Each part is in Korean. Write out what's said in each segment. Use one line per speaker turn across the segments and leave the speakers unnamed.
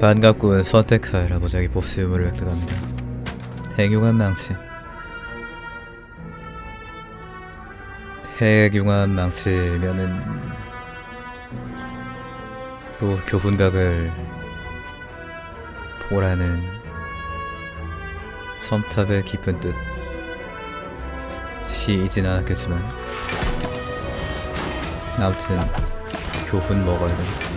반갑군 선택할 아버지에게 보스 유물을 획득합니다. 핵융합 망치 핵융합 망치면은 또 교훈각을 보라는 섬탑의 깊은 뜻 시이진 않았겠지만 아무튼 교훈 먹어야 돼.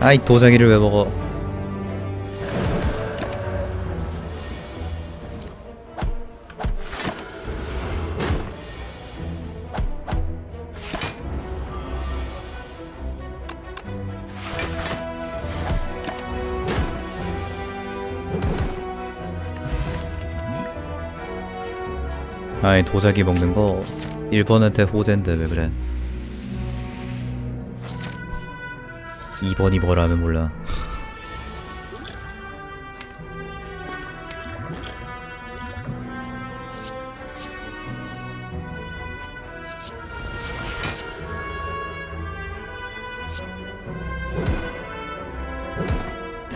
아이 도자기를 왜 먹어? 아이 도자기 먹는 거 일본한테 호재인데 왜 그래? 2번이 뭐라면 몰라.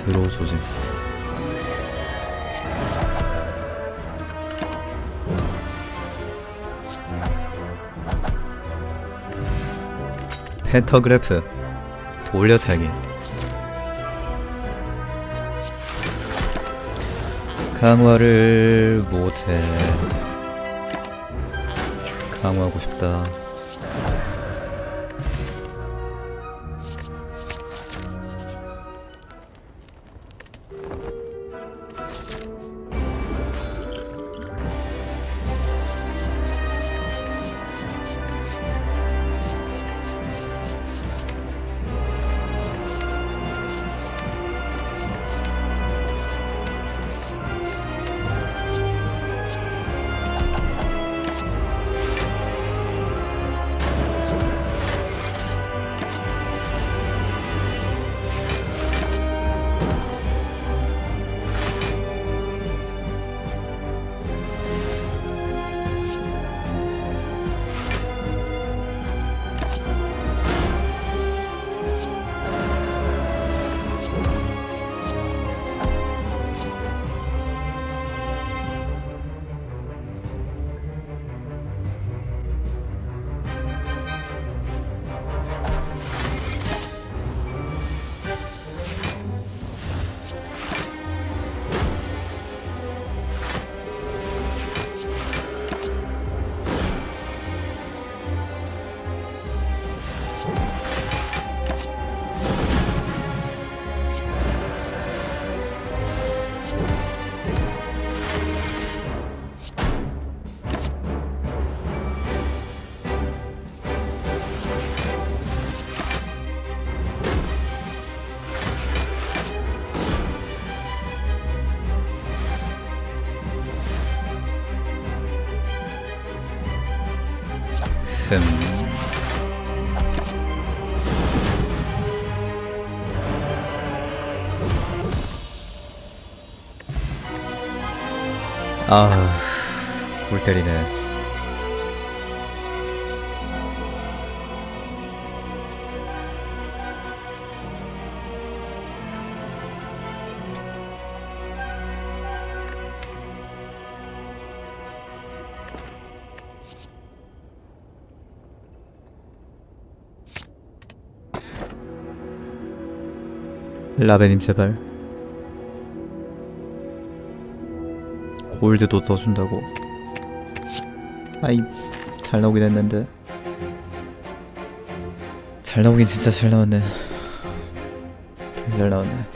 들어주지. 펜터그래프 돌려차기. 강화를 못해. 강화하고 싶다 흠. 아, 골 때리네. 라베님 제발. 골드도 더 준다고. 아이 잘 나오긴 했는데. 잘 나오긴 진짜 잘 나왔네. 잘 나왔네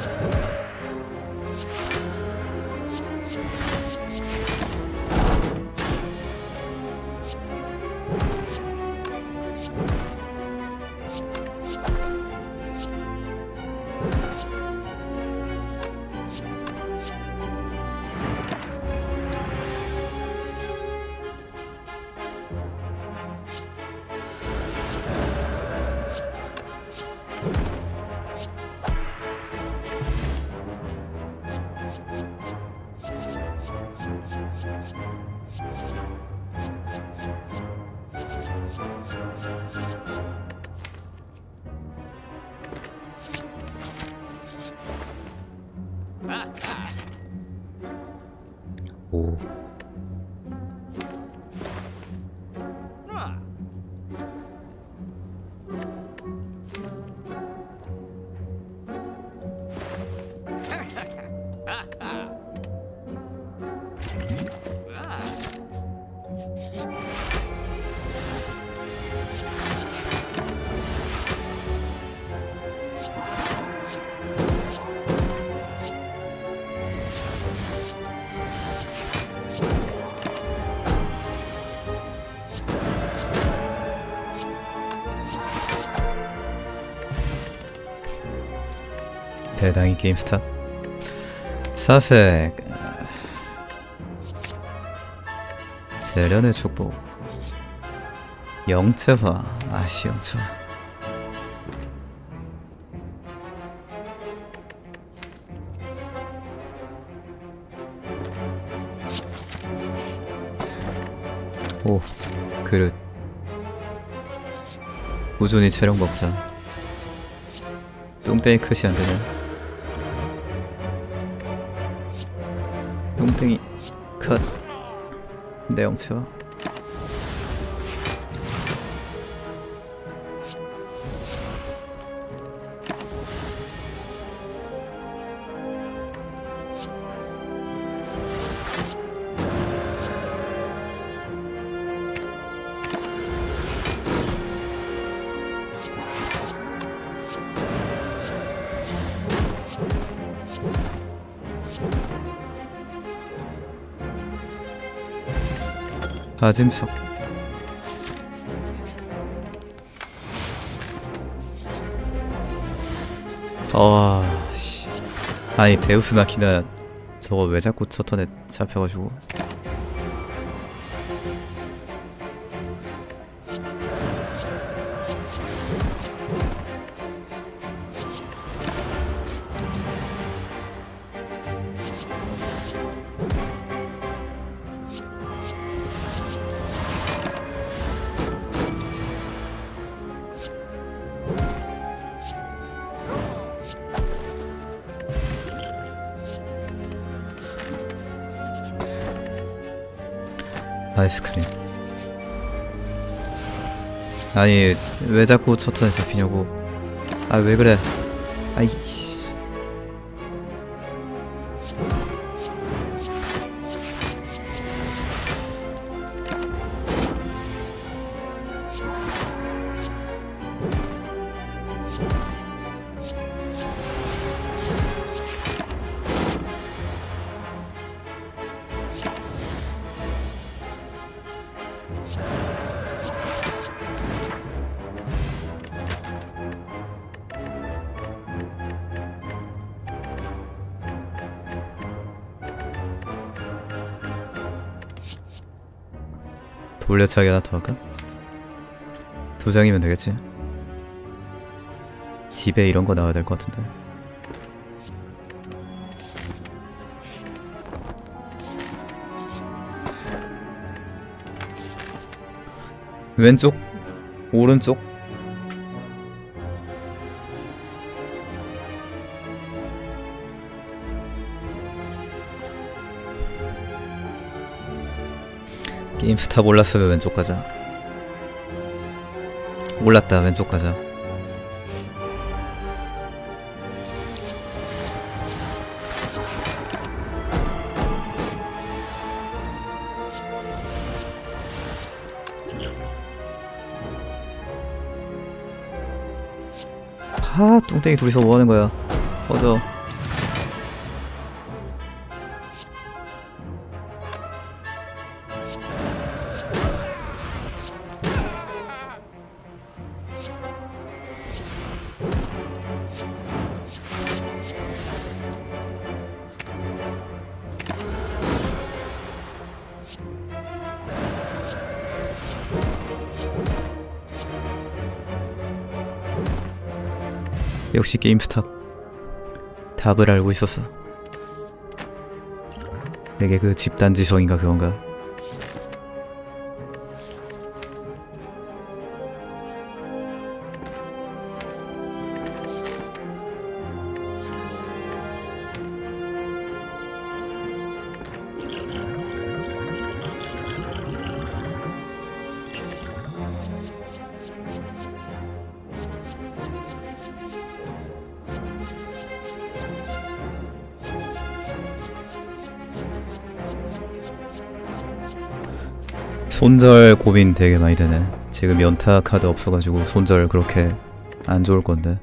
Let's go. 오 대당이 게임 스타. 사색. 재련의 축복. 영체화. 아시 영체화. 오 그릇. 꾸준히 체력 먹자. 똥땡이 컷이 안되네 똥땡이 컷. 내영체 화 아짐석 아, 씨. 아니 데우스 나 키나 저거 왜 자꾸 첫 턴에 잡혀가지고 아니 왜 자꾸 첫 턴에 잡히냐고. 아 왜 그래? 아이씨 더 할까? 두 장이면 되겠지? 집에 이런 거 나와야 될 것 같은데. 왼쪽? 오른쪽 게임 스탑 올랐으면 왼쪽 가자. 올랐다 왼쪽 가자. 아 뚱땡이 둘이서 뭐하는 거야? 꺼져 역시 게임스탑. 답을 알고 있었어. 내게 그 집단지성인가 그건가 손절 고민 되게 많이 되네. 지금 연타 카드 없어가지고 손절 그렇게 안 좋을 건데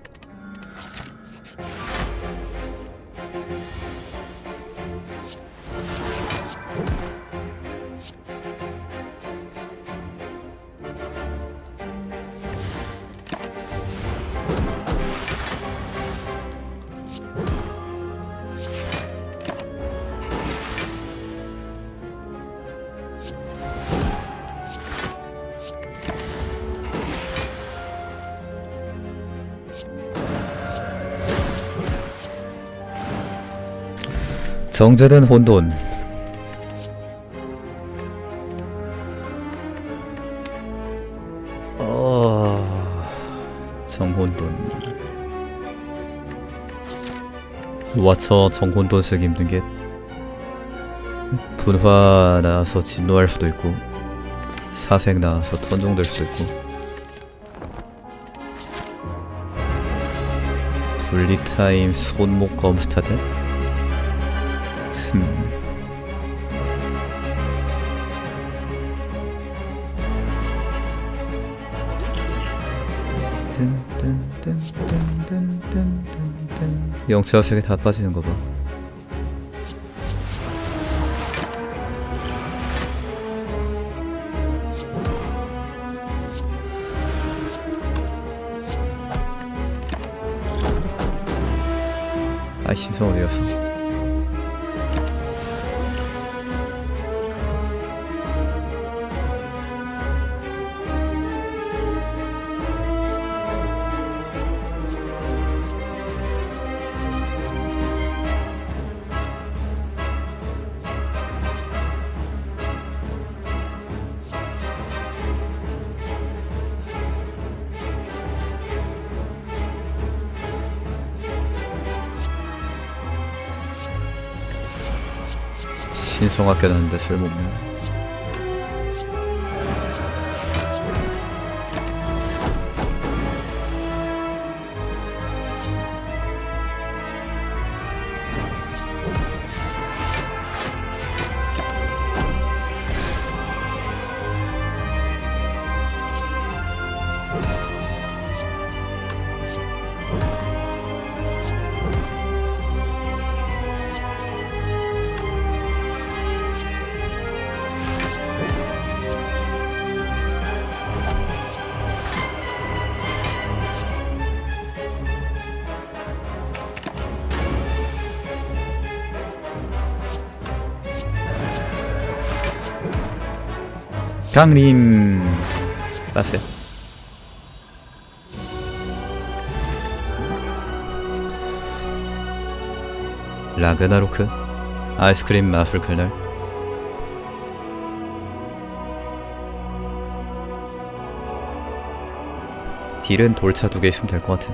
정제된 혼돈. 어... 정혼돈. 와쳐 정혼돈 쓰기 힘든 게 분화 나와서 진노할 수도 있고 사색 나와서 턴종될 수도 있고 분리타임 손목 검스타드 음. 영체화 색이 다 빠지는 거 봐. 신성학교 나는데 쓸모없네 강림. 빠세 라그나로크? 아이스크림 마술 칼날 딜은 돌차 두 개 있으면 될 것 같아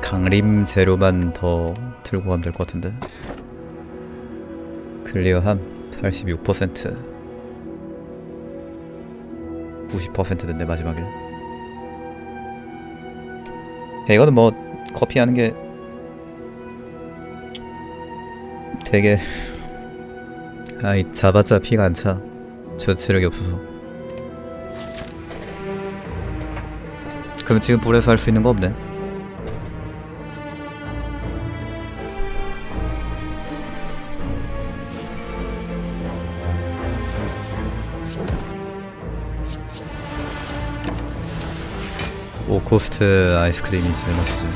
강림 재료만 더 들고 가면 될 것 같은데. 클리어함 86% 90% 됐네 마지막에. 야, 이거는 뭐 커피 하는 게 되게 아이 잡았자. 피가 안차. 저 체력이 없어서. 그럼 지금 불에서 할 수 있는 거 없네 오코스트 아이스크림이 제일 맛있지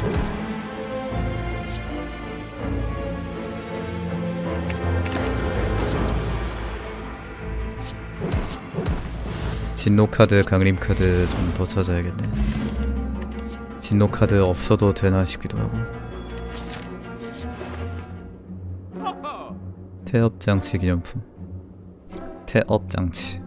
진노 카드, 강림 카드 좀 더 찾아야겠네. 진노 카드 없어도 되나 싶기도 하고. 태업 장치 기념품. 태업 장치.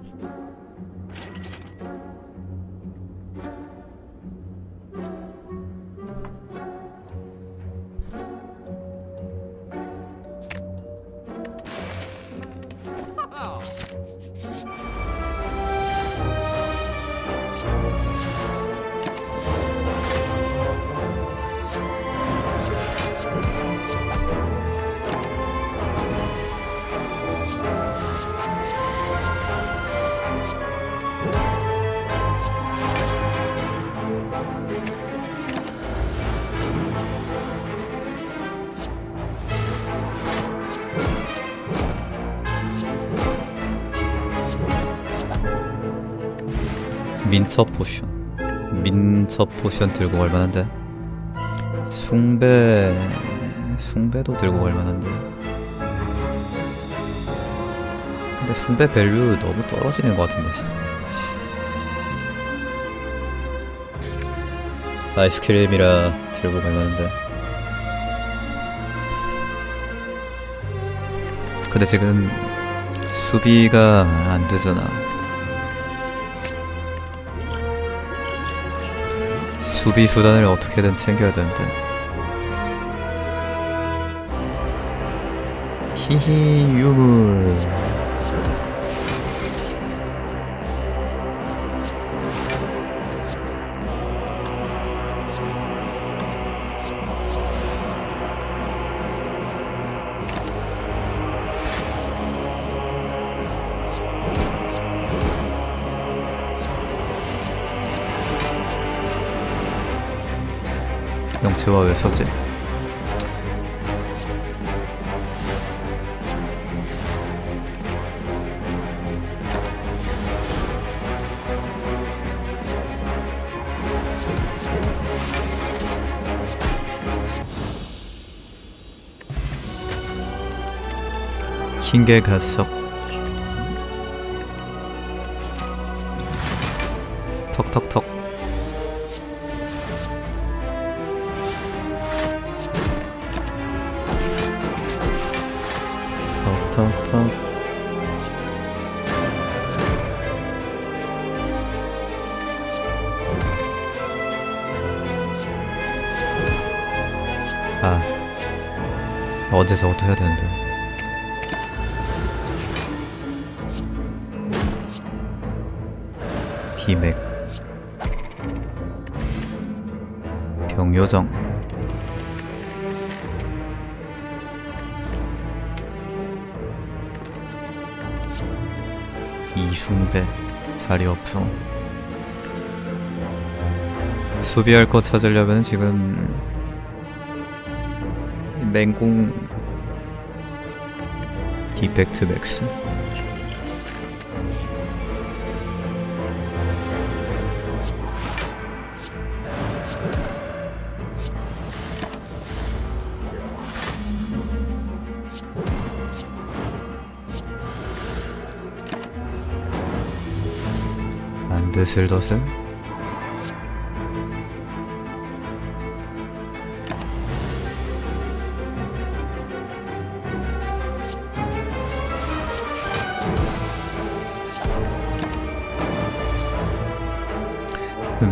potion 들고 갈 만한데? 숭배 숭배도 들고 갈 만한데? 근데 숭배 value 너무 떨어지는 것 같은데. 씨. 아이스크림이라 들고 갈 만한데. 근데 지금 수비가 안 되잖아 수비 수단을 어떻게든 챙겨야 되는데. 히히 유물 영채와 왜 써지? 흰개 가석 턱턱턱 턱턱턱 아 어제 저것도 해야 되는데? 디맥. 병요정 자리 없어 수비할 거 찾으려면 지금 맹공 디펙트 맥스 안드슬더스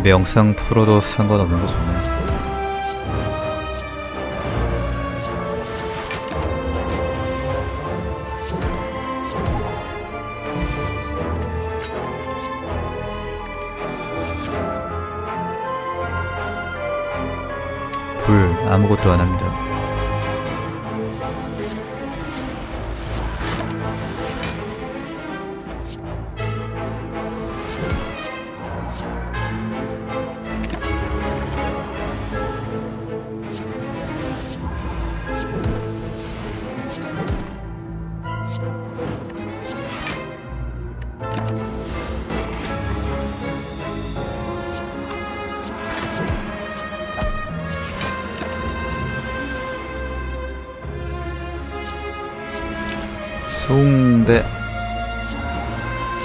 명상 프로도 상관없는 거 좋네. 아무것도 안 합니다.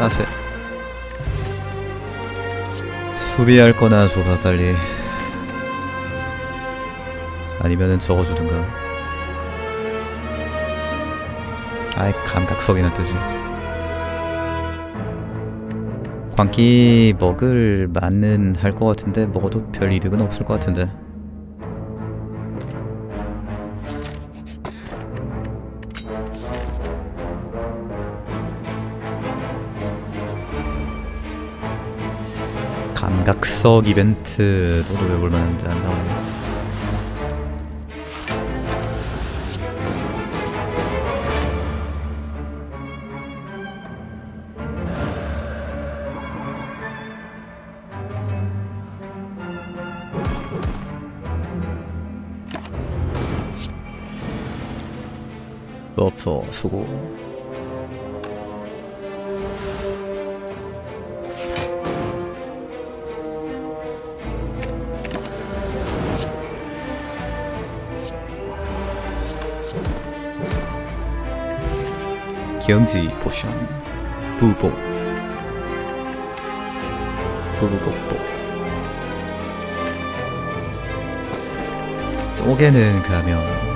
따세. 수비할 거나 줘봐 빨리. 아니면은 적어주든가. 아이 감각석이나 뜨지. 광기 먹을 만은 할것 같은데 먹어도 별 이득은 없을 것 같은데 감각석 이벤트 너도 왜볼 만한데 안 나오네. 버퍼 수고 경지 포션. 부복. 부부복복. 쪼개는 가면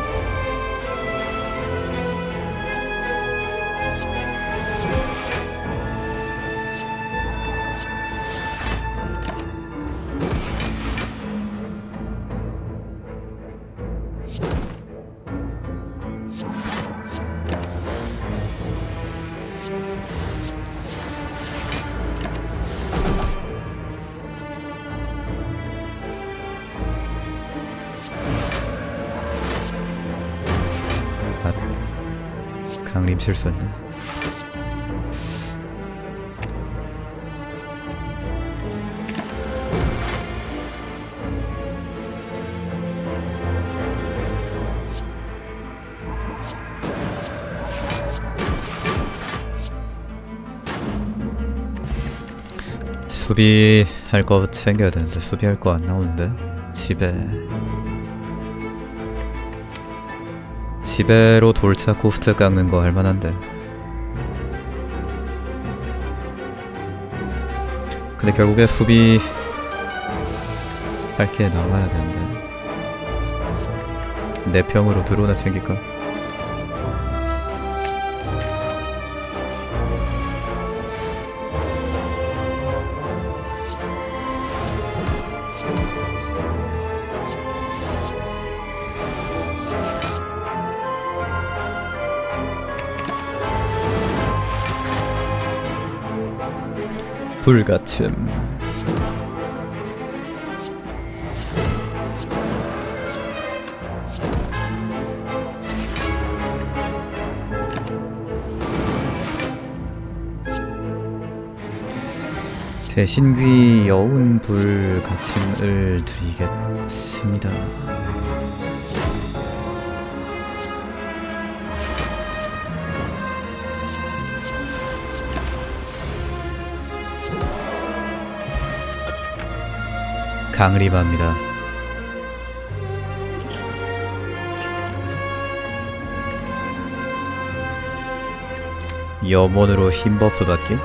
아 강림 실수했네 수비할 거 챙겨야 되는데 수비할 거 안 나오는데? 집에 집에로 돌차 코스트 깎는 거 할만한데 근데 결국에 수비 할게 나와야 되는데 내 평으로 드론나 챙길까? 불같음 대신귀 여운 불가침을 드리겠습니다. 강림합니다. 염원으로 힘 버프 받기?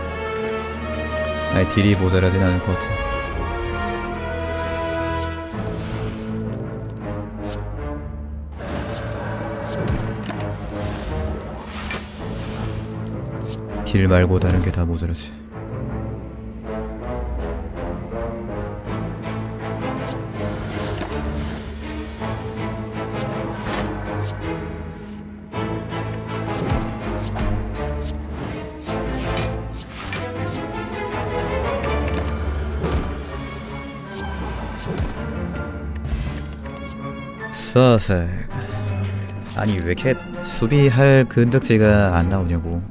아니 딜이 모자라진 않을 것 같아 딜 말고 다른 게 다 모자라지 서색 아니 왜 이렇게 수비할 근덕지가 안 나오냐고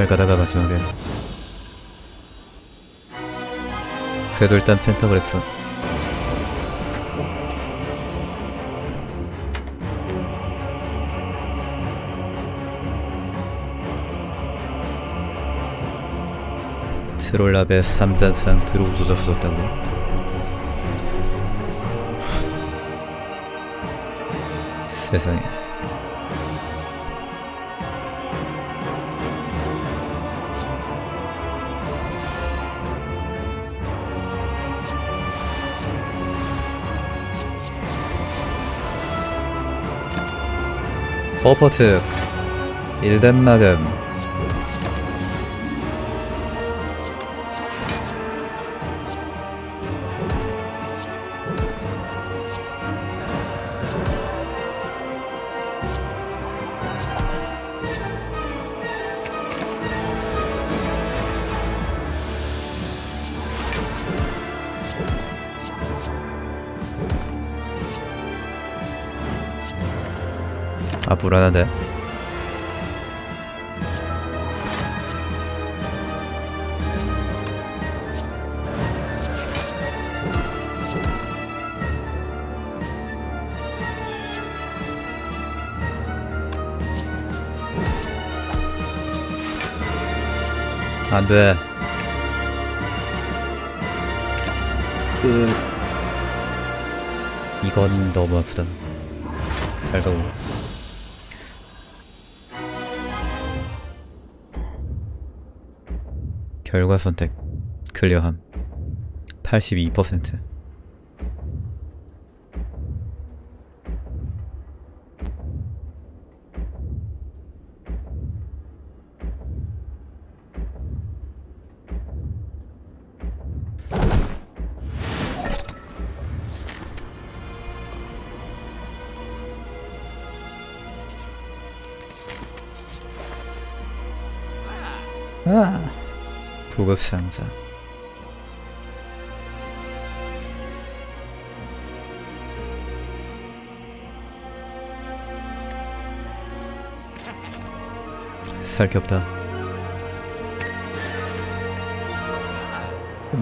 잘 가다가 마지막에. 일단 펜타그래프 트롤랍의 3잔상 들어오 조져부졌다고? 세상에 버퍼트 1단 마감 불안하네 안돼. 그 이건 너무 아프다. 잘 가고 결과 선택 클리어함. 82% 고급 상자. 살게 없다.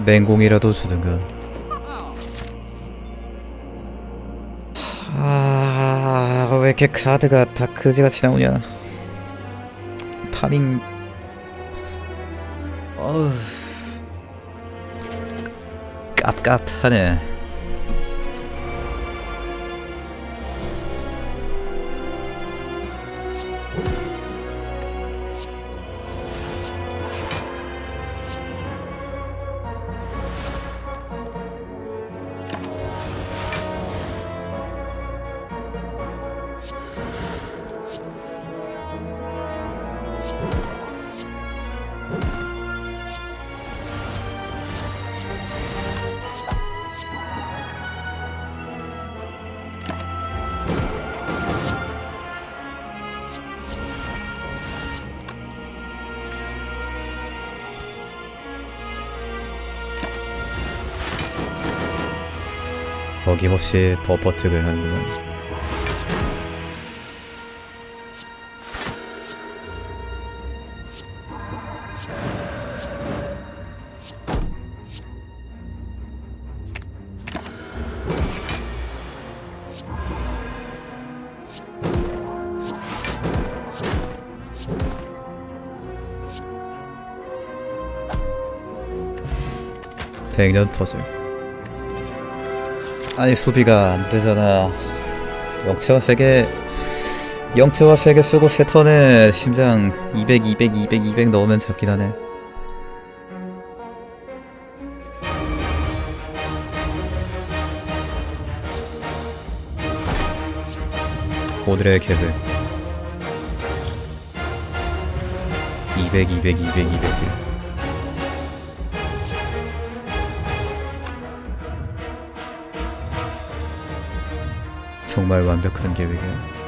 맹공이라도 주든가. 아, 왜 이렇게 카드가 다 그지같이 나오냐. 파밍 어우 깝깝하네 어김없이 버퍼특을 하는구만. 백년 퍼즐. 아니 수비가 안 되잖아. 영체화 세개 영체화 세개 쓰고 세 턴에 심장 200, 200, 200, 200 넣으면 잡긴 하네. 오늘의 계획 200, 200, 200, 200. 정말 완벽한 계획이야.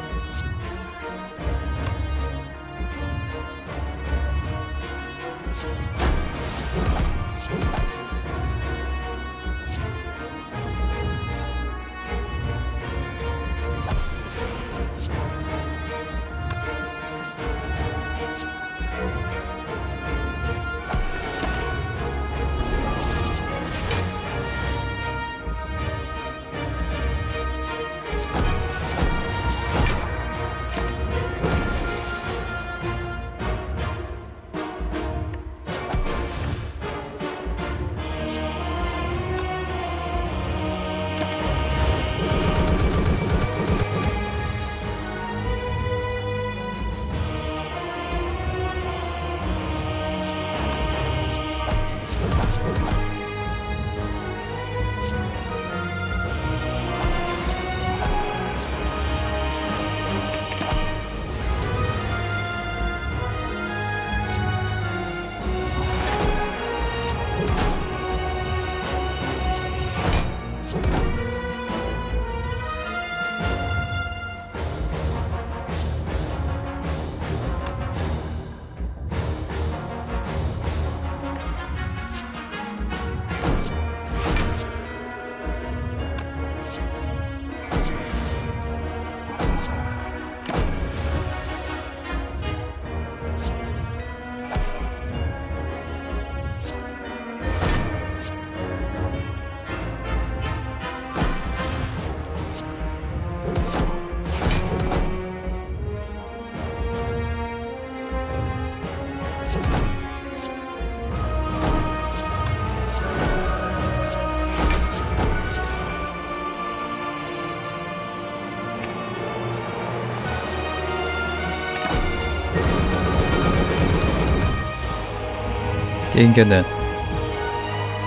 게임견은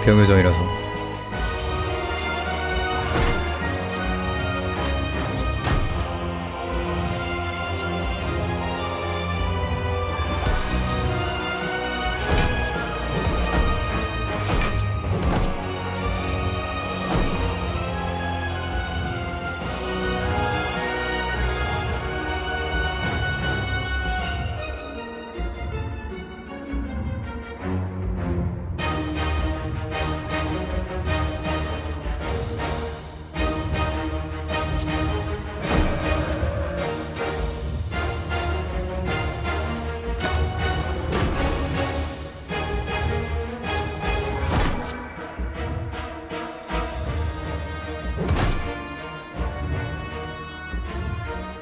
병요정이라서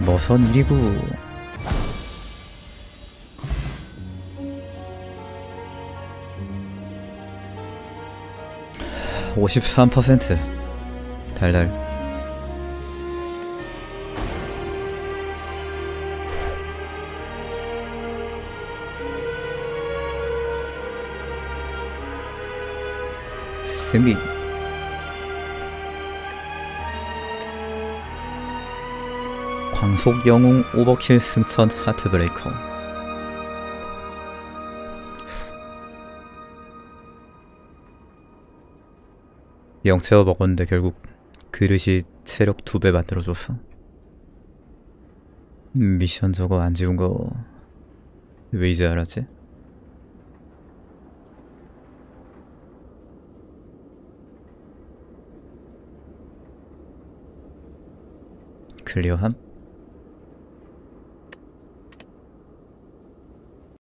머선 일이고. 오십삼 퍼센트. 달달. 승리 광속 영웅 오버킬 승천 하트브레이커 영채워 먹었는데 결국 그릇이 체력 두 배 만들어줘서 미션 저거 안 지운 거 왜 이제 알았지? 클리어함?